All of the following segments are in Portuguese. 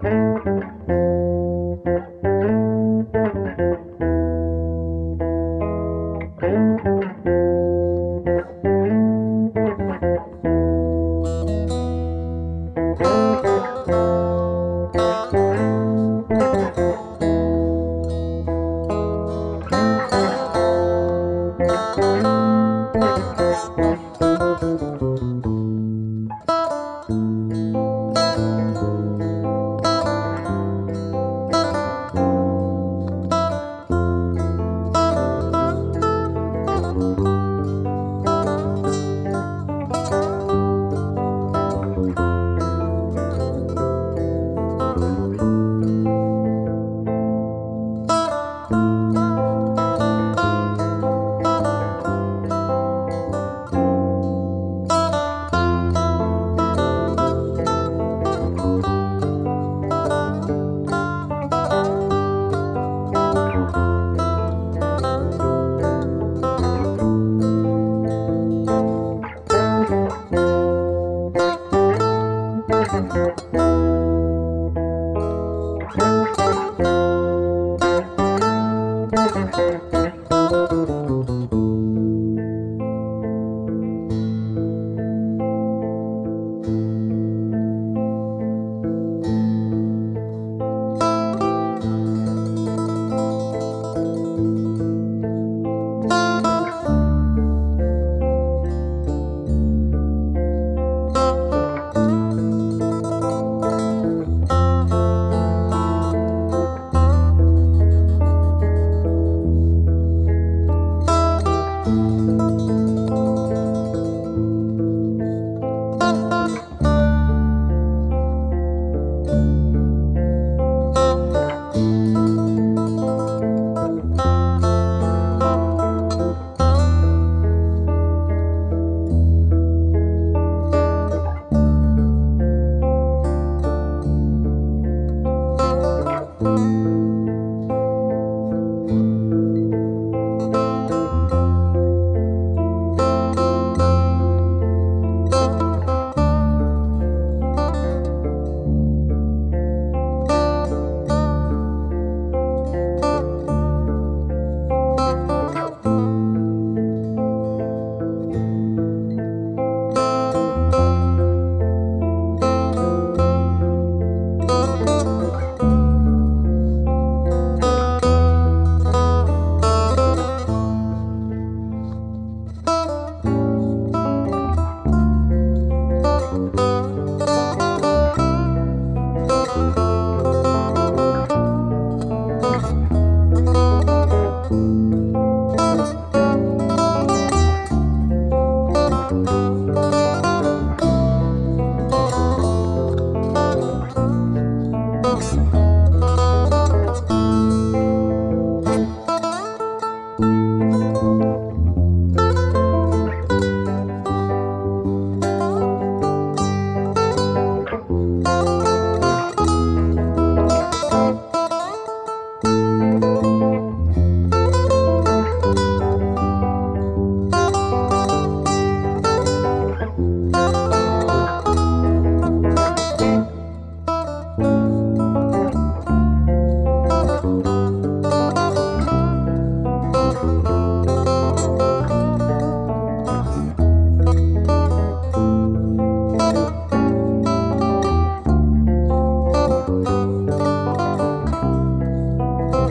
Música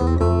Música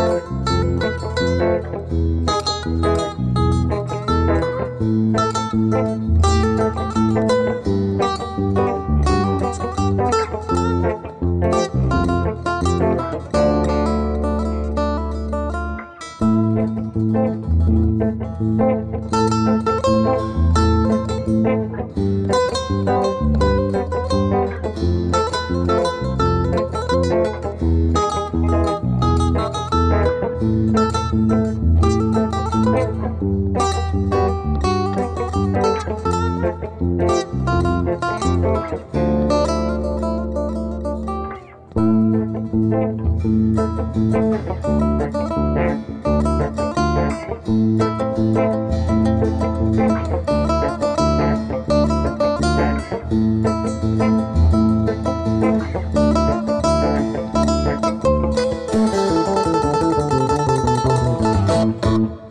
Bye. you.